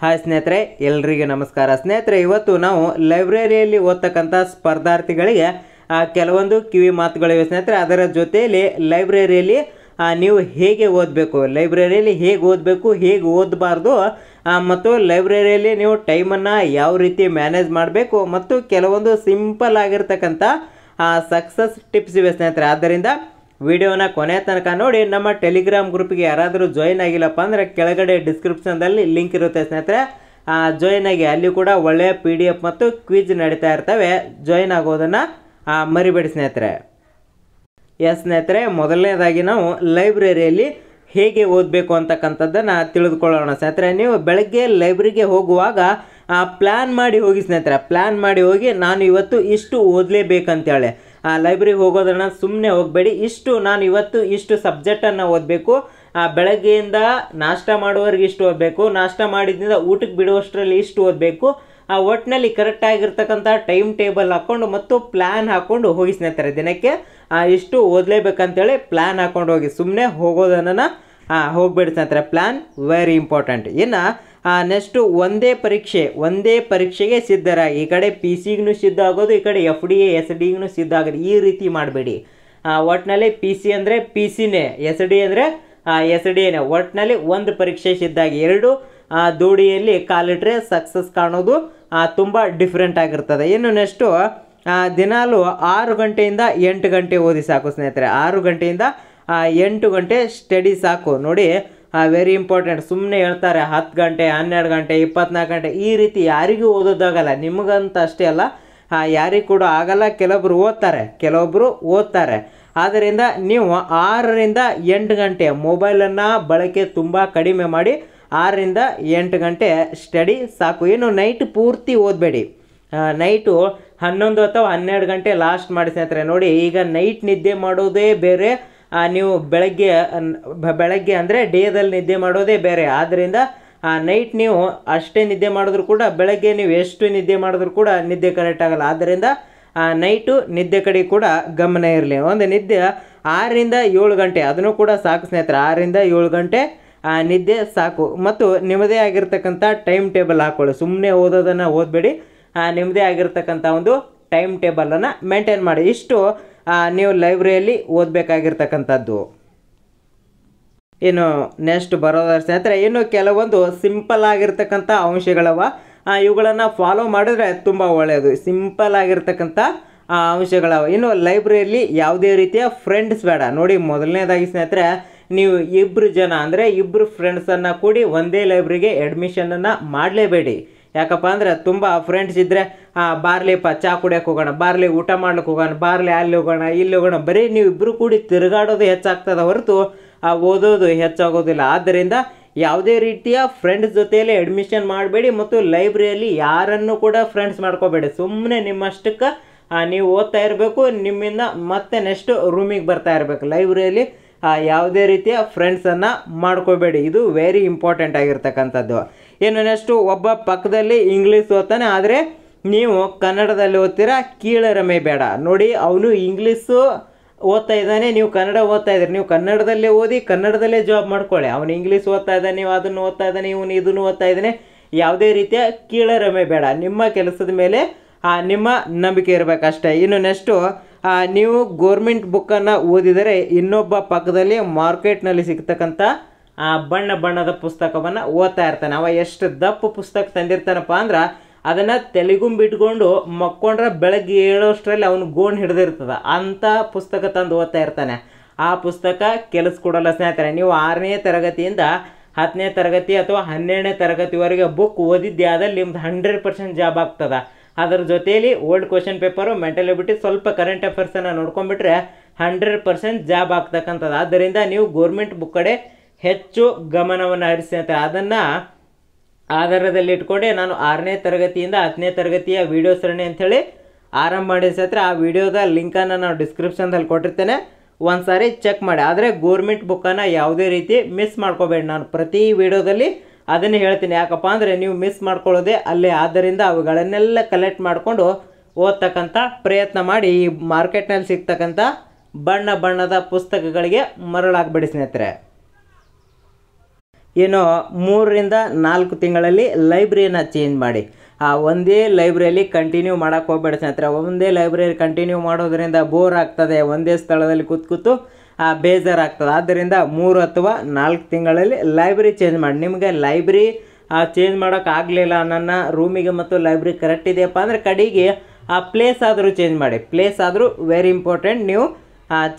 Hi ಸ್ನೇಹಿತರೆ, ಎಲ್ರಿಗೂ ನಮಸ್ಕಾರ. ಸ್ನೇಹಿತರೆ, ಇವತ್ತು ನಾವು ಲೈಬ್ರರಿಯಲ್ಲಿ ಓದ್ತಕ್ಕಂಥ ಸ್ಪರ್ಧಾರ್ಥಿಗಳಿಗೆ ಕೆಲವೊಂದು ಕಿವಿ ಮಾತುಗಳಿವೆ ಸ್ನೇಹಿತರೆ. ಅದರ ಜೊತೆಯಲ್ಲಿ ಲೈಬ್ರರಿಯಲ್ಲಿ ನೀವು ಹೇಗೆ ಓದಬೇಕು? ಲೈಬ್ರರಿಯಲ್ಲಿ ಹೇಗೆ ಓದಬೇಕು? ಹೇಗೆ ಓದಬಾರ್ದು? ಮತ್ತು ಲೈಬ್ರರಿಯಲ್ಲಿ ನೀವು ಟೈಮನ್ನು ಯಾವ ರೀತಿ ಮ್ಯಾನೇಜ್ ಮಾಡಬೇಕು? ಮತ್ತು ಕೆಲವೊಂದು ಸಿಂಪಲ್ ಆಗಿರ್ತಕ್ಕಂಥ ಸಕ್ಸಸ್ ಟಿಪ್ಸ್ ಇವೆ ಸ್ನೇಹಿತರೆ. ಆದ್ದರಿಂದ ವಿಡಿಯೋನ ಕೊನೆ ತನಕ ನೋಡಿ, ನಮ್ಮ ಟೆಲಿಗ್ರಾಮ್ ಗ್ರೂಪ್ಗೆ ಯಾರಾದರೂ ಜಾಯಿನ್ ಆಗಿಲ್ಲಪ್ಪ ಅಂದರೆ ಕೆಳಗಡೆ ಡಿಸ್ಕ್ರಿಪ್ಷನ್ದಲ್ಲಿ ಲಿಂಕ್ ಇರುತ್ತೆ ಸ್ನೇಹಿತರೆ. ಜಾಯಿನ್ ಆಗಿ ಅಲ್ಲಿ ಕೂಡ ಒಳ್ಳೆಯ ಪಿ ಡಿ ಎಫ್ ಮತ್ತು ಕ್ವಿಜ್ ನಡೀತಾ ಇರ್ತವೆ. ಜಾಯಿನ್ ಆಗೋದನ್ನು ಮರಿಬೇಡಿ ಸ್ನೇಹಿತರೆ. ಎಸ್ ಸ್ನೇಹಿತರೆ, ಮೊದಲನೇದಾಗಿ ನಾವು ಲೈಬ್ರರಿಯಲ್ಲಿ ಹೇಗೆ ಓದಬೇಕು ಅಂತಕ್ಕಂಥದ್ದನ್ನು ತಿಳಿದುಕೊಳ್ಳೋಣ ಸ್ನೇಹಿತರೆ. ನೀವು ಬೆಳಗ್ಗೆ ಲೈಬ್ರರಿಗೆ ಹೋಗುವಾಗ ಪ್ಲ್ಯಾನ್ ಮಾಡಿ ಹೋಗಿ ಸ್ನೇಹಿತರೆ. ಪ್ಲ್ಯಾನ್ ಮಾಡಿ ಹೋಗಿ ನಾನು ಇವತ್ತು ಇಷ್ಟು ಓದಲೇಬೇಕಂತೇಳಿ ಲೈಬ್ರರಿಗೆ ಹೋಗೋದನ್ನು ಸುಮ್ಮನೆ ಹೋಗಬೇಡಿ. ಇಷ್ಟು ನಾನು ಇವತ್ತು ಇಷ್ಟು ಸಬ್ಜೆಕ್ಟನ್ನು ಓದಬೇಕು. ಬೆಳಗ್ಗೆಯಿಂದ ನಾಷ್ಟ ಮಾಡುವವರೆಗೆ ಇಷ್ಟು ಓದಬೇಕು. ನಾಷ್ಟ ಮಾಡಿದ್ದಿಂದ ಊಟಕ್ಕೆ ಬಿಡುವಷ್ಟರಲ್ಲಿ ಇಷ್ಟು ಓದಬೇಕು. ಆ ಒಟ್ಟಿನಲ್ಲಿ ಕರೆಕ್ಟಾಗಿರ್ತಕ್ಕಂಥ ಟೈಮ್ ಟೇಬಲ್ ಹಾಕ್ಕೊಂಡು ಮತ್ತು ಪ್ಲ್ಯಾನ್ ಹಾಕ್ಕೊಂಡು ಹೋಗಿ ಸ್ನೇಹಿತರೆ ದಿನಕ್ಕೆ. ಇಷ್ಟು ಓದಲೇಬೇಕಂತೇಳಿ ಪ್ಲ್ಯಾನ್ ಹಾಕ್ಕೊಂಡು ಹೋಗಿ ಸುಮ್ಮನೆ ಹೋಗೋದನ್ನು ಹೋಗ್ಬೇಡಿ ಸ್ನೇಹಿತರೆ. ಪ್ಲ್ಯಾನ್ ವೆರಿ ಇಂಪಾರ್ಟೆಂಟ್ ಇನ್ನು ನೆಕ್ಸ್ಟು ಒಂದೇ ಪರೀಕ್ಷೆ, ಒಂದೇ ಪರೀಕ್ಷೆಗೆ ಸಿದ್ಧರಾಗಿ ಈ ಕಡೆ ಪಿ ಸಿಗೂ ಸಿದ್ಧ ಆಗೋದು, ಈ ಕಡೆ ಎಫ್ ಡಿ ಎ ಎಸ್ ಡಿಗೂ ಸಿದ್ಧ ಆಗೋದು. ಈ ರೀತಿ ಮಾಡಬೇಡಿ. ಒಟ್ಟಿನಲ್ಲಿ ಪಿ ಸಿ ಅಂದರೆ ಪಿ ಸಿನೇ ಎಸ್ ಡಿ ಅಂದರೆ ಎಸ್ ಡಿ ಎನೇ ಒಟ್ಟಿನಲ್ಲಿ ಒಂದು ಪರೀಕ್ಷೆ ಸಿದ್ಧಾಗಿ ಎರಡು ದೋಡಿಯಲ್ಲಿ ಕಾಲಿಟ್ರೆ ಸಕ್ಸಸ್ ಕಾಣೋದು ತುಂಬ ಡಿಫ್ರೆಂಟ್ ಆಗಿರ್ತದೆ. ಇನ್ನು ನೆಕ್ಸ್ಟು ದಿನಾಲು ಆರು ಗಂಟೆಯಿಂದ ಎಂಟು ಗಂಟೆ ಓದಿ ಸಾಕು ಸ್ನೇಹಿತರೆ. ಆರು ಗಂಟೆಯಿಂದ ಎಂಟು ಗಂಟೆ ಸ್ಟಡಿ ಸಾಕು. ನೋಡಿ ವೆರಿ ಇಂಪಾರ್ಟೆಂಟ್ ಸುಮ್ಮನೆ ಹೇಳ್ತಾರೆ ಹತ್ತು ಗಂಟೆ, ಹನ್ನೆರಡು ಗಂಟೆ ಇಪ್ಪತ್ನಾಲ್ಕು ಗಂಟೆ, ಈ ರೀತಿ ಯಾರಿಗೂ ಓದೋದಾಗಲ್ಲ ನಿಮಗಂತ ಅಷ್ಟೇ ಅಲ್ಲ ಯಾರಿಗೂ ಕೂಡ ಆಗಲ್ಲ ಕೆಲವೊಬ್ರು ಓದ್ತಾರೆ ಕೆಲವೊಬ್ಬರು ಓದ್ತಾರೆ. ಆದ್ದರಿಂದ ನೀವು ಆರರಿಂದ ಎಂಟು ಗಂಟೆ ಮೊಬೈಲನ್ನು ಬಳಕೆ ತುಂಬ ಕಡಿಮೆ ಮಾಡಿ, ಆರರಿಂದ ಎಂಟು ಗಂಟೆ ಸ್ಟಡಿ ಸಾಕು. ಏನು ನೈಟ್ ಪೂರ್ತಿ ಓದಬೇಡಿ. ನೈಟು ಹನ್ನೊಂದು ಅಥವಾ ಹನ್ನೆರಡು ಗಂಟೆ ಲಾಸ್ಟ್ ಮಾಡಿ ನೋಡಿ, ಈಗ ನೈಟ್ ನಿದ್ದೆ ಮಾಡೋದೇ ಬೇರೆ ನೀವು ಬೆಳಗ್ಗೆ ಬೆಳಗ್ಗೆ ಅಂದರೆ ಡೇದಲ್ಲಿ ನಿದ್ದೆ ಮಾಡೋದೇ ಬೇರೆ. ಆದ್ದರಿಂದ ನೈಟ್ ನೀವು ಅಷ್ಟೇ ನಿದ್ದೆ ಮಾಡಿದ್ರು ಕೂಡ ಬೆಳಗ್ಗೆ ನೀವು ಎಷ್ಟು ನಿದ್ದೆ ಮಾಡಿದ್ರು ಕೂಡ ನಿದ್ದೆ ಕರೆಕ್ಟ್ ಆಗಲ್ಲ. ಆದ್ದರಿಂದ ನೈಟು ನಿದ್ದೆ ಕಡೆ ಕೂಡ ಗಮನ ಇರಲಿ. ಒಂದು ನಿದ್ದೆ ಆರರಿಂದ ಏಳು ಗಂಟೆ, ಅದನ್ನು ಕೂಡ ಸಾಕು ಸ್ನೇಹಿತರೆ. ಆರರಿಂದ ಏಳು ಗಂಟೆ ನಿದ್ದೆ ಸಾಕು. ಮತ್ತು ನಿಮ್ಮದೇ ಆಗಿರ್ತಕ್ಕಂಥ ಟೈಮ್ ಟೇಬಲ್ ಹಾಕ್ಕೊಳ್ಳಿ ಸುಮ್ಮನೆ ಓದೋದನ್ನು ಓದಬೇಡಿ. ನಿಮ್ಮದೇ ಆಗಿರ್ತಕ್ಕಂಥ ಒಂದು ಟೈಮ್ ಟೇಬಲನ್ನು ಮೇಂಟೈನ್ ಮಾಡಿ. ಇಷ್ಟು ನೀವು ಲೈಬ್ರರಿಯಲ್ಲಿ ಓದಬೇಕಾಗಿರ್ತಕ್ಕಂಥದ್ದು. ಇನ್ನು ನೆಕ್ಸ್ಟ್ ಬರೋದ್ರ ಸ್ನೇಹಿತರೆ, ಇನ್ನು ಕೆಲವೊಂದು ಸಿಂಪಲ್ ಆಗಿರ್ತಕ್ಕಂಥ ಅಂಶಗಳವ. ಇವುಗಳನ್ನು ಫಾಲೋ ಮಾಡಿದ್ರೆ ತುಂಬ ಒಳ್ಳೆಯದು. ಸಿಂಪಲ್ ಆಗಿರ್ತಕ್ಕಂಥ ಅಂಶಗಳವ. ಇನ್ನು ಲೈಬ್ರರಿಯಲ್ಲಿ ಯಾವುದೇ ರೀತಿಯ ಫ್ರೆಂಡ್ಸ್ ಬೇಡ. ನೋಡಿ, ಮೊದಲನೇದಾಗಿ ಸ್ನೇಹಿತರೆ, ನೀವು ಇಬ್ಬರು ಜನ, ಅಂದರೆ ಇಬ್ಬರು ಫ್ರೆಂಡ್ಸನ್ನು ಕೂಡಿ ಒಂದೇ ಲೈಬ್ರರಿಗೆ ಅಡ್ಮಿಷನನ್ನು ಮಾಡಲೇಬೇಡಿ. ಯಾಕಪ್ಪ ಅಂದರೆ ತುಂಬ ಫ್ರೆಂಡ್ಸ್ ಇದ್ದರೆ ಬಾರ್ಲಿಪ್ಪ ಚಾ ಕುಡಿಯೋಕೆ ಹೋಗೋಣ, ಬಾರ್ಲಿ ಊಟ ಮಾಡ್ಲಿಕ್ಕೆ ಹೋಗೋಣ, ಬಾರ್ಲಿ ಅಲ್ಲಿ ಹೋಗೋಣ, ಇಲ್ಲಿ ಹೋಗೋಣ. ಬರೀ ನೀವು ಇಬ್ಬರು ಕೂಡಿ ತಿರುಗಾಡೋದು ಹೆಚ್ಚಾಗ್ತದೆ ಹೊರತು, ಆ, ಓದೋದು ಹೆಚ್ಚಾಗೋದಿಲ್ಲ. ಆದ್ದರಿಂದ ಯಾವುದೇ ರೀತಿಯ ಫ್ರೆಂಡ್ಸ್ ಜೊತೆಯಲ್ಲಿ ಅಡ್ಮಿಷನ್ ಮಾಡಬೇಡಿ ಮತ್ತು ಲೈಬ್ರರಿಯಲ್ಲಿ ಯಾರನ್ನು ಕೂಡ ಫ್ರೆಂಡ್ಸ್ ಮಾಡ್ಕೋಬೇಡಿ. ಸುಮ್ಮನೆ ನಿಮ್ಮಷ್ಟಕ್ಕೆ ನೀವು ಓದ್ತಾ ಇರಬೇಕು, ನಿಮ್ಮಿಂದ ಮತ್ತೆ ನೆಕ್ಸ್ಟ್ ರೂಮಿಗೆ ಬರ್ತಾ ಇರಬೇಕು. ಲೈಬ್ರರಿಯಲ್ಲಿ ಯಾವುದೇ ರೀತಿಯ ಫ್ರೆಂಡ್ಸನ್ನು ಮಾಡ್ಕೋಬೇಡಿ. ಇದು ವೆರಿ ಇಂಪಾರ್ಟೆಂಟ್ ಆಗಿರ್ತಕ್ಕಂಥದ್ದು. ಇನ್ನು ನೆಕ್ಸ್ಟು ಒಬ್ಬ ಪಕ್ಕದಲ್ಲಿ ಇಂಗ್ಲೀಷ್ ಓದ್ತಾನೆ, ಆದರೆ ನೀವು ಕನ್ನಡದಲ್ಲಿ ಓದ್ತೀರಾ? ಕೀಳರಮೆ ಬೇಡ. ನೋಡಿ, ಅವನು ಇಂಗ್ಲೀಷು ಓದ್ತಾ ಇದ್ದಾನೆ, ನೀವು ಕನ್ನಡ ಓದ್ತಾ ಇದ್ದೀರಿ. ನೀವು ಕನ್ನಡದಲ್ಲೇ ಓದಿ, ಕನ್ನಡದಲ್ಲೇ ಜಾಬ್ ಮಾಡ್ಕೊಳ್ಳಿ. ಅವನು ಇಂಗ್ಲೀಷ್ ಓದ್ತಾ ಇದ್ದಾನೆ, ನೀವು ಅದನ್ನು ಓದ್ತಾ ಇದ್ದಾನೆ, ಇವನು ಇದನ್ನು ಓದ್ತಾ ಇದ್ದಾನೆ. ಯಾವುದೇ ರೀತಿಯ ಕೀಳರಮೆ ಬೇಡ. ನಿಮ್ಮ ಕೆಲಸದ ಮೇಲೆ ನಿಮ್ಮ ನಂಬಿಕೆ ಇರಬೇಕಷ್ಟೇ. ಇನ್ನು ನೆಕ್ಸ್ಟು ನೀವು ಗೋರ್ಮೆಂಟ್ ಬುಕ್ಕನ್ನು ಓದಿದರೆ ಇನ್ನೊಬ್ಬ ಪಕ್ಕದಲ್ಲಿ ಮಾರ್ಕೆಟ್ನಲ್ಲಿ ಸಿಗ್ತಕ್ಕಂಥ ಬಣ್ಣ ಬಣ್ಣದ ಪುಸ್ತಕವನ್ನು ಓದ್ತಾ ಇರ್ತಾನೆ. ಅವ ಎಷ್ಟು ದಪ್ಪ ಪುಸ್ತಕ ತಂದಿರ್ತಾನಪ್ಪ ಅಂದ್ರೆ ಅದನ್ನು ತಲೆಗುಂಬಿಟ್ಕೊಂಡು ಬಿಟ್ಕೊಂಡು ಮಕ್ಕೊಂಡ್ರೆ ಬೆಳಗ್ಗೆ ಏಳೋಷ್ಟರಲ್ಲಿ ಅವನು ಗೋಣ್ ಹಿಡಿದಿರ್ತದ. ಅಂಥ ಪುಸ್ತಕ ತಂದು ಓದ್ತಾ ಇರ್ತಾನೆ. ಆ ಪುಸ್ತಕ ಕೆಲಸ ಕೊಡಲ್ಲ ಸ್ನೇಹಿತರೆ. ನೀವು ಆರನೇ ತರಗತಿಯಿಂದ ಹತ್ತನೇ ತರಗತಿ ಅಥವಾ ಹನ್ನೆರಡನೇ ತರಗತಿವರೆಗೆ ಬುಕ್ ಓದಿದ್ದೆ ಆದಲ್ಲಿ ನಿಮ್ದು ಹಂಡ್ರೆಡ್ ಪರ್ಸೆಂಟ್ ಜಾಬ್ ಆಗ್ತದೆ. ಅದರ ಜೊತೆಯಲ್ಲಿ ಓಲ್ಡ್ ಕ್ವಶನ್ ಪೇಪರು ಮೆಂಟಲ್ ಬಿಟ್ಟು ಸ್ವಲ್ಪ ಕರೆಂಟ್ ಅಫೇರ್ಸನ್ನು ನೋಡ್ಕೊಂಡ್ಬಿಟ್ರೆ ಹಂಡ್ರೆಡ್ ಪರ್ಸೆಂಟ್ ಜಾಬ್ ಆಗ್ತಕ್ಕಂಥದ್ದು ಆದ್ದರಿಂದ ನೀವು ಗೋರ್ಮೆಂಟ್ ಬುಕ್ ಕಡೆ ಹೆಚ್ಚು ಗಮನವನ್ನು ಹರಿಸಿ ಅಂತ ಅದನ್ನು ಆಧಾರದಲ್ಲಿ ಇಟ್ಕೊಂಡೆ ನಾನು ಆರನೇ ತರಗತಿಯಿಂದ ಹತ್ತನೇ ತರಗತಿಯ ವಿಡಿಯೋ ಸರಣಿ ಅಂಥೇಳಿ ಆರಂಭ ಮಾಡಿದ ಸತ್ರ ಆ ವಿಡಿಯೋದ ಲಿಂಕನ್ನು ನಾನು ಡಿಸ್ಕ್ರಿಪ್ಷನ್ದಲ್ಲಿ ಕೊಟ್ಟಿರ್ತೇನೆ. ಒಂದು ಸಾರಿ ಚೆಕ್ ಮಾಡಿ. ಆದರೆ ಗೋರ್ಮೆಂಟ್ ಬುಕ್ಕನ್ನು ಯಾವುದೇ ರೀತಿ ಮಿಸ್ ಮಾಡ್ಕೋಬೇಡಿ. ನಾನು ಪ್ರತಿ ವಿಡಿಯೋದಲ್ಲಿ ಅದನ್ನೇ ಹೇಳ್ತೀನಿ. ಯಾಕಪ್ಪ ಅಂದರೆ ನೀವು ಮಿಸ್ ಮಾಡ್ಕೊಳ್ಳೋದೆ ಅಲ್ಲೇ. ಆದ್ದರಿಂದ ಅವುಗಳನ್ನೆಲ್ಲ ಕಲೆಕ್ಟ್ ಮಾಡಿಕೊಂಡು ಓದ್ತಕ್ಕಂಥ ಪ್ರಯತ್ನ ಮಾಡಿ. ಈ ಮಾರ್ಕೆಟ್ನಲ್ಲಿ ಸಿಗ್ತಕ್ಕಂಥ ಬಣ್ಣ ಬಣ್ಣದ ಪುಸ್ತಕಗಳಿಗೆ ಮರಳಾಗ್ಬಿಡಿ ಸ್ನೇಹಿತರೆ. ಏನು ಮೂರರಿಂದ ನಾಲ್ಕು ತಿಂಗಳಲ್ಲಿ ಲೈಬ್ರರಿನ ಚೇಂಜ್ ಮಾಡಿ. ಆ ಒಂದೇ ಲೈಬ್ರರಿಯಲ್ಲಿ ಕಂಟಿನ್ಯೂ ಮಾಡೋಕ್ಕೆ ಹೋಗ್ಬೇಡ ಸ್ನೇಹಿತರೆ. ಒಂದೇ ಲೈಬ್ರರಿ ಕಂಟಿನ್ಯೂ ಮಾಡೋದರಿಂದ ಬೋರ್ ಆಗ್ತದೆ. ಒಂದೇ ಸ್ಥಳದಲ್ಲಿ ಕೂತ್ ಕೂತು ಆ, ಬೇಜಾರಾಗ್ತದೆ. ಆದ್ದರಿಂದ ಮೂರು ಅಥವಾ ನಾಲ್ಕು ತಿಂಗಳಲ್ಲಿ ಲೈಬ್ರರಿ ಚೇಂಜ್ ಮಾಡಿ. ನಿಮಗೆ ಲೈಬ್ರರಿ ಚೇಂಜ್ ಮಾಡೋಕೆ ಆಗಲಿಲ್ಲ ನನ್ನ ರೂಮಿಗೆ ಮತ್ತು ಲೈಬ್ರರಿ ಕರೆಕ್ಟ್ ಇದೆಯಪ್ಪ ಅಂದರೆ ಕಡೆಗೆ ಆ ಪ್ಲೇಸ್ ಆದರೂ ಚೇಂಜ್ ಮಾಡಿ. ಪ್ಲೇಸ್ ಆದರೂ ವೆರಿ ಇಂಪಾರ್ಟೆಂಟ್ ನೀವು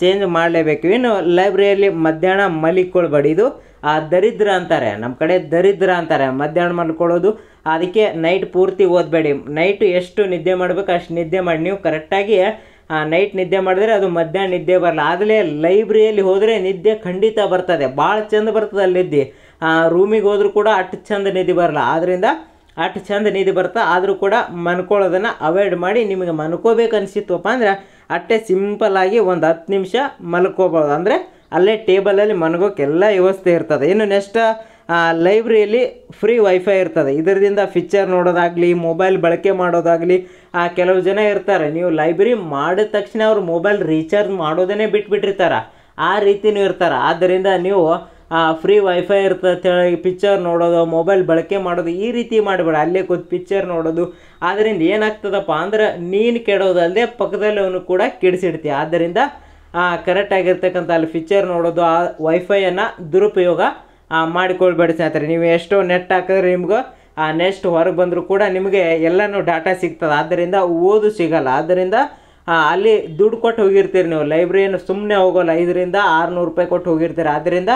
ಚೇಂಜ್ ಮಾಡಲೇಬೇಕು. ಇನ್ನು ಲೈಬ್ರರಿಯಲ್ಲಿ ಮಧ್ಯಾಹ್ನ ಮಲಿಕೊಳ್ಬೇಡಿ ಇದು ಆ, ದರಿದ್ರ ಅಂತಾರೆ ನಮ್ಮ ಕಡೆ ದರಿದ್ರ ಅಂತಾರೆ ಮಧ್ಯಾಹ್ನ ಮಲ್ಕೊಳ್ಳೋದು ಅದಕ್ಕೆ ನೈಟ್ ಪೂರ್ತಿ ಓದಬೇಡಿ. ನೈಟ್ ಎಷ್ಟು ನಿದ್ದೆ ಮಾಡಬೇಕು ಅಷ್ಟು ನಿದ್ದೆ ಮಾಡಿ. ನೀವು ಕರೆಕ್ಟಾಗಿ ನೈಟ್ ನಿದ್ದೆ ಮಾಡಿದ್ರೆ ಅದು ಮಧ್ಯಾಹ್ನ ನಿದ್ದೆ ಬರಲ್ಲ. ಆಗಲೇ ಲೈಬ್ರರಿಯಲ್ಲಿ ಹೋದರೆ ನಿದ್ದೆ ಖಂಡಿತ ಬರ್ತದೆ. ಭಾಳ ಚಂದ ಬರ್ತದೆ ಅಲ್ಲಿ ನಿದ್ದೆ ರೂಮಿಗೆ ಹೋದರೂ ಕೂಡ ಅಷ್ಟು ಚಂದ ನಿದ್ದೆ ಬರಲ್ಲ. ಆದ್ದರಿಂದ ಅಷ್ಟು ಚಂದ ನಿದ್ದೆ ಬರ್ತಾ ಆದರೂ ಕೂಡ ಮನ್ಕೊಳ್ಳೋದನ್ನು ಅವಾಯ್ಡ್ ಮಾಡಿ ನಿಮಗೆ ಮನ್ಕೋಬೇಕು ಅನಿಸಿತ್ತಪ್ಪ ಅಂದ್ರೆ ಅಷ್ಟೇ ಸಿಂಪಲ್ಲಾಗಿ ಒಂದು ಹತ್ತು ನಿಮಿಷ ಮಲ್ಕೋಬೋದು. ಅಂದರೆ ಅಲ್ಲೇ ಟೇಬಲಲ್ಲಿ ಮನಗೋಕೆ ಎಲ್ಲ ವ್ಯವಸ್ಥೆ ಇರ್ತದೆ. ಇನ್ನು ನೆಕ್ಸ್ಟ್ ಲೈಬ್ರರಿಯಲ್ಲಿ ಫ್ರೀ ವೈಫೈ ಇರ್ತದೆ. ಇದರಿಂದ ಫಿಚ್ಚರ್ ನೋಡೋದಾಗಲಿ ಮೊಬೈಲ್ ಬಳಕೆ ಮಾಡೋದಾಗಲಿ ಕೆಲವು ಜನ ಇರ್ತಾರೆ. ನೀವು ಲೈಬ್ರರಿ ಮಾಡಿದ ತಕ್ಷಣ ಅವ್ರು ಮೊಬೈಲ್ ರೀಚಾರ್ಜ್ ಮಾಡೋದೇ ಬಿಟ್ಬಿಟ್ಟಿರ್ತಾರೆ. ಆ ರೀತಿಯೂ ಇರ್ತಾರೆ. ಆದ್ದರಿಂದ ನೀವು ಫ್ರೀ ವೈಫೈ ಇರ್ತದೆ ಪಿಕ್ಚರ್ ನೋಡೋದು ಮೊಬೈಲ್ ಬಳಕೆ ಮಾಡೋದು, ಈ ರೀತಿ ಮಾಡಬೇಡ. ಅಲ್ಲೇ ಕೂತ್ ಪಿಕ್ಚರ್ ನೋಡೋದು. ಆದ್ದರಿಂದ ಏನಾಗ್ತದಪ್ಪ ಅಂದ್ರೆ ನೀನು ಕೆಡೋದಲ್ಲದೆ ಪಕ್ಕದಲ್ಲಿ ಅವನು ಕೂಡ ಕೆಡಿಸಿಡ್ತೀಯ. ಆದ್ದರಿಂದ ಕರೆಕ್ಟ್ ಆಗಿರ್ತಕ್ಕಂಥ ಅಲ್ಲಿ ಫೀಚರ್ ನೋಡೋದು, ಆ ವೈಫೈಯನ್ನು ದುರುಪಯೋಗ ಮಾಡಿಕೊಳ್ಬೇಡಿ ಸ್ನೇಹಿತರೆ. ನೀವು ಎಷ್ಟೋ ನೆಟ್ ಹಾಕಿದ್ರೆ ನಿಮ್ಗೆ, ಆ ನೆಕ್ಸ್ಟ್ ಹೊರಗೆ ಬಂದರೂ ಕೂಡ ನಿಮಗೆ ಎಲ್ಲನೂ ಡಾಟಾ ಸಿಗ್ತದೆ. ಆದ್ದರಿಂದ ಓದು ಸಿಗಲ್ಲ. ಆದ್ದರಿಂದ ಅಲ್ಲಿ ದುಡ್ಡು ಕೊಟ್ಟು ಹೋಗಿರ್ತೀರಿ ನೀವು. ಲೈಬ್ರರಿಯನ್ನು ಸುಮ್ಮನೆ ಹೋಗೋಲ್ಲ. ಐದರಿಂದ ಆರುನೂರು ರೂಪಾಯಿ ಕೊಟ್ಟು ಹೋಗಿರ್ತೀರಿ. ಆದ್ದರಿಂದ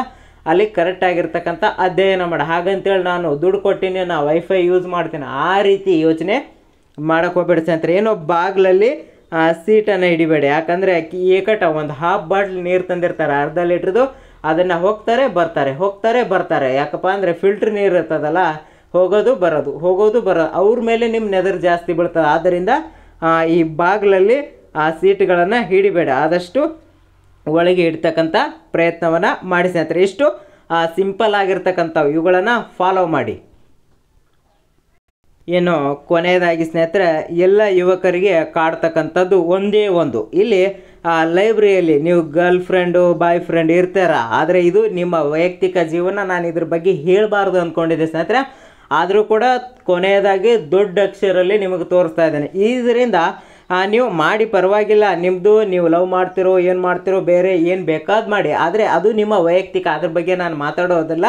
ಅಲ್ಲಿ ಕರೆಕ್ಟ್ ಆಗಿರ್ತಕ್ಕಂಥ ಅಧ್ಯಯನ ಮಾಡಿ. ಹಾಗಂತೇಳಿ ನಾನು ದುಡ್ಡು ಕೊಟ್ಟಿನಿ ನಾನು ವೈಫೈ ಯೂಸ್ ಮಾಡ್ತೀನಿ. ಆ ರೀತಿ ಯೋಚನೆ ಮಾಡೋಕ್ಕೆ ಹೋಗ್ಬೇಡಿ ಸ್ನೇಹಿತರೆ. ಏನೋ ಬಾಗ್ಲಲ್ಲಿ ಸೀಟನ್ನು ಹಿಡಿಬೇಡಿ. ಯಾಕಂದರೆ ಏಕಟ ಒಂದು ಹಾಫ್ ಬಾಟ್ಲ್ ನೀರು ತಂದಿರ್ತಾರೆ, ಅರ್ಧ ಲೀಟ್ರದು, ಅದನ್ನು ಹೋಗ್ತಾರೆ, ಬರ್ತಾರೆ. ಹೋಗ್ತಾರೆ, ಬರ್ತಾರೆ. ಯಾಕಪ್ಪ ಅಂದರೆ ಫಿಲ್ಟ್ರ್ ನೀರು ಇರ್ತದಲ್ಲ, ಹೋಗೋದು, ಬರೋದು. ಹೋಗೋದು ಬರೋದು ಅವ್ರ ಮೇಲೆ ನಿಮ್ಮ ನೆದರ್ ಜಾಸ್ತಿ ಬೀಳ್ತದೆ. ಆದ್ದರಿಂದ ಈ ಬಾಗಿಲಲ್ಲಿ ಆ ಸೀಟ್ಗಳನ್ನು ಹಿಡಿಬೇಡ. ಆದಷ್ಟು ಒಳಗೆ ಇಡ್ತಕ್ಕಂಥ ಪ್ರಯತ್ನವನ್ನು ಮಾಡಿ ಸ್ನೇಹಿತರೆ. ಇಷ್ಟು ಸಿಂಪಲ್ ಆಗಿರ್ತಕ್ಕಂಥವು. ಇವುಗಳನ್ನು ಫಾಲೋ ಮಾಡಿ. ಏನು ಕೊನೆಯದಾಗಿ ಸ್ನೇಹಿತರೆ, ಎಲ್ಲ ಯುವಕರಿಗೆ ಕಾಡ್ತಕ್ಕಂಥದ್ದು ಒಂದೇ ಒಂದು. ಇಲ್ಲಿ ಲೈಬ್ರರಿಯಲ್ಲಿ ನೀವು ಗರ್ಲ್ ಫ್ರೆಂಡು, ಬಾಯ್ ಫ್ರೆಂಡ್ ಇರ್ತಾರ? ಆದರೆ ಇದು ನಿಮ್ಮ ವೈಯಕ್ತಿಕ ಜೀವನ, ನಾನು ಇದ್ರ ಬಗ್ಗೆ ಹೇಳಬಾರ್ದು ಅಂದ್ಕೊಂಡಿದ್ದೆ ಸ್ನೇಹಿತರೆ. ಆದರೂ ಕೂಡ ಕೊನೆಯದಾಗಿ ದೊಡ್ಡ ಅಕ್ಷರಲ್ಲಿ ನಿಮಗೆ ತೋರಿಸ್ತಾ ಇದ್ದೇನೆ. ಇದರಿಂದ ನೀವು ಮಾಡಿ ಪರವಾಗಿಲ್ಲ. ನಿಮ್ಮದು ನೀವು ಲವ್ ಮಾಡ್ತಿರೋ, ಏನು ಮಾಡ್ತಿರೋ, ಬೇರೆ ಏನು ಬೇಕಾದ ಮಾಡಿ. ಆದರೆ ಅದು ನಿಮ್ಮ ವೈಯಕ್ತಿಕ, ಅದ್ರ ಬಗ್ಗೆ ನಾನು ಮಾತಾಡೋದಿಲ್ಲ.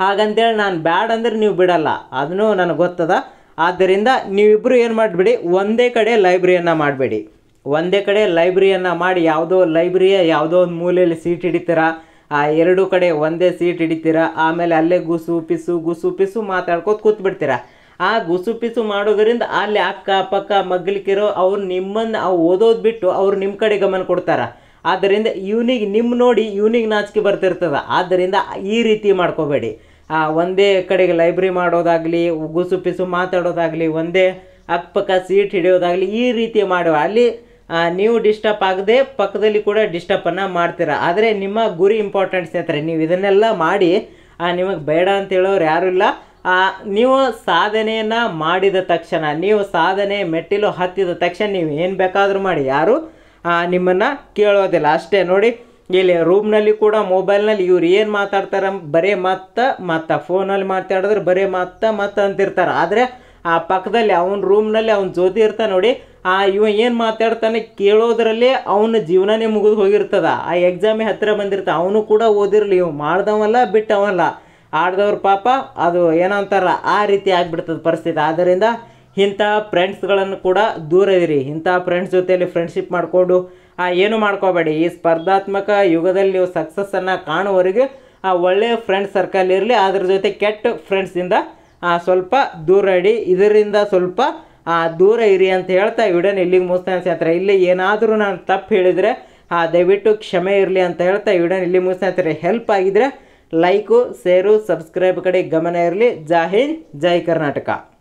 ಹಾಗಂತೇಳಿ ನಾನು ಬ್ಯಾಡ್ ಅಂದರೆ ನೀವು ಬಿಡಲ್ಲ. ಅದನ್ನು ನನಗೆ ಗೊತ್ತದ. ಆದ್ದರಿಂದ ನೀವಿಬ್ಬರು ಏನು ಮಾಡಿಬಿಡಿ, ಒಂದೇ ಕಡೆ ಲೈಬ್ರರಿಯನ್ನು ಮಾಡಬೇಡಿ. ಒಂದೇ ಕಡೆ ಲೈಬ್ರರಿಯನ್ನು ಮಾಡಿ, ಯಾವುದೋ ಲೈಬ್ರರಿಯ ಯಾವುದೋ ಒಂದು ಮೂಲೆಯಲ್ಲಿ ಸೀಟ್ ಹಿಡಿತೀರಾ, ಆ ಎರಡು ಕಡೆ ಒಂದೇ ಸೀಟ್ ಹಿಡಿತೀರಾ, ಆಮೇಲೆ ಅಲ್ಲೇ ಗುಸು ಪಿಸು ಗುಸು ಪಿಸು ಮಾತಾಡ್ಕೋತ ಕೂತ್ಬಿಡ್ತೀರಾ. ಆ ಗುಸು ಪಿಸು ಮಾಡೋದರಿಂದ ಅಲ್ಲಿ ಅಕ್ಕ, ಪಕ್ಕ ಮಗ್ಲಿಕ್ಕಿರೋ ಅವ್ರು ನಿಮ್ಮನ್ನು ಅವು ಓದೋದು ಬಿಟ್ಟು ಅವ್ರು ನಿಮ್ಮ ಕಡೆ ಗಮನ ಕೊಡ್ತಾರೆ. ಆದ್ದರಿಂದ ಇವನಿಗೆ ನಿಮ್ಮ ನೋಡಿ ಇವನಿಗೆ ನಾಚಿಕೆ ಬರ್ತಿರ್ತದೆ. ಆದ್ದರಿಂದ ಈ ರೀತಿ ಮಾಡ್ಕೋಬೇಡಿ. ಒಂದೇ ಕಡೆಗೆ ಲೈಬ್ರರಿ ಮಾಡೋದಾಗಲಿ ಗುಸು ಪಿಸು ಮಾತಾಡೋದಾಗಲಿ, ಒಂದೇ ಅಕ್ಕಪಕ್ಕ ಸೀಟ್ ಹಿಡಿಯೋದಾಗಲಿ, ಈ ರೀತಿ ಮಾಡುವ. ಅಲ್ಲಿ ನೀವು ಡಿಸ್ಟರ್ಬ್ ಆಗದೆ ಪಕ್ಕದಲ್ಲಿ ಕೂಡ ಡಿಸ್ಟರ್ಬನ್ನು ಮಾಡ್ತೀರಾ. ಆದರೆ ನಿಮ್ಮ ಗುರಿ ಇಂಪಾರ್ಟೆಂಟ್ ಸ್ನೇಹಿತರೆ, ನೀವು ಇದನ್ನೆಲ್ಲ ಮಾಡಿ ನಿಮಗೆ ಬೇಡ ಅಂತ ಹೇಳೋರು ಯಾರೂ ಇಲ್ಲ. ನೀವು ಸಾಧನೆಯನ್ನು ಮಾಡಿದ ತಕ್ಷಣ, ನೀವು ಸಾಧನೆ ಮೆಟ್ಟಿಲು ಹತ್ತಿದ ತಕ್ಷಣ ನೀವು ಏನು ಬೇಕಾದರೂ ಮಾಡಿ. ಯಾರು ನಿಮ್ಮನ್ನು ಕೇಳೋದಿಲ್ಲ. ಅಷ್ಟೇ ನೋಡಿ. ಇಲ್ಲಿ ರೂಮ್ನಲ್ಲಿ ಕೂಡ ಮೊಬೈಲ್ನಲ್ಲಿ ಇವ್ರು ಏನು ಮಾತಾಡ್ತಾರೆ ಬರೇ ಮತ್ತ ಮತ್ತ ಫೋನಲ್ಲಿ ಮಾತಾಡಿದ್ರೆ ಬರೇ ಮತ್ತ ಮತ್ತ ಅಂತಿರ್ತಾರೆ. ಆದರೆ ಆ ಪಕ್ಕದಲ್ಲಿ ಅವನ ರೂಮ್ನಲ್ಲಿ ಅವ್ನ ಜೊತೆ ಇರ್ತಾನೆ ನೋಡಿ, ಆ ಇವ ಏನು ಮಾತಾಡ್ತಾನೆ ಕೇಳೋದ್ರಲ್ಲಿ ಅವನ ಜೀವನನೇ ಮುಗಿದು ಹೋಗಿರ್ತದ. ಆ ಎಕ್ಸಾಮೇ ಹತ್ತಿರ ಬಂದಿರ್ತ, ಅವನು ಕೂಡ ಓದಿರ್ಲಿ, ಇವ್ ಮಾಡ್ದವಲ್ಲ ಬಿಟ್ಟವಲ್ಲ. ಆಡ್ದವ್ರ ಪಾಪ ಅದು ಏನಂತಾರ, ಆ ರೀತಿ ಆಗಿಬಿಡ್ತದೆ ಪರಿಸ್ಥಿತಿ. ಆದ್ದರಿಂದ ಇಂಥ ಫ್ರೆಂಡ್ಸ್ಗಳನ್ನು ಕೂಡ ದೂರ ಇರಿ. ಇಂಥ ಫ್ರೆಂಡ್ಸ್ ಜೊತೆಯಲ್ಲಿ ಫ್ರೆಂಡ್ಶಿಪ್ ಮಾಡಿಕೊಂಡು ಏನು ಮಾಡ್ಕೋಬೇಡಿ. ಈ ಸ್ಪರ್ಧಾತ್ಮಕ ಯುಗದಲ್ಲಿ ನೀವು ಸಕ್ಸಸ್ಸನ್ನು ಕಾಣುವವರೆಗೆ ಆ ಒಳ್ಳೆಯ ಫ್ರೆಂಡ್ ಸರ್ಕಲ್ ಇರಲಿ. ಅದ್ರ ಜೊತೆ ಕೆಟ್ಟ ಫ್ರೆಂಡ್ಸಿಂದ ಸ್ವಲ್ಪ ದೂರ ಇಡಿ. ಇದರಿಂದ ಸ್ವಲ್ಪ ಆ, ದೂರ ಇರಿ ಅಂತ ಹೇಳ್ತಾ ವಿಡಿಯೋನ ಇಲ್ಲಿಗೆ ಮುಗಿಸ್ತಾನೆ ಸ್ನೇಹಿತರೆ. ಇಲ್ಲಿ ಏನಾದರೂ ನಾನು ತಪ್ಪು ಹೇಳಿದರೆ ದಯವಿಟ್ಟು ಕ್ಷಮೆ ಇರಲಿ ಅಂತ ಹೇಳ್ತಾ ವಿಡಿಯೋನ ಇಲ್ಲಿ ಮುಗಿಸ್ತಾ ಇರ್ತಾರೆ ಹೆಲ್ಪ್ ಆಗಿದ್ರೆ ಲೈಕು ಶೇರು ಸಬ್ಸ್ಕ್ರೈಬ್ ಕಡೆ ಗಮನ ಇರಲಿ. ಜೈ ಜೈ ಕರ್ನಾಟಕ.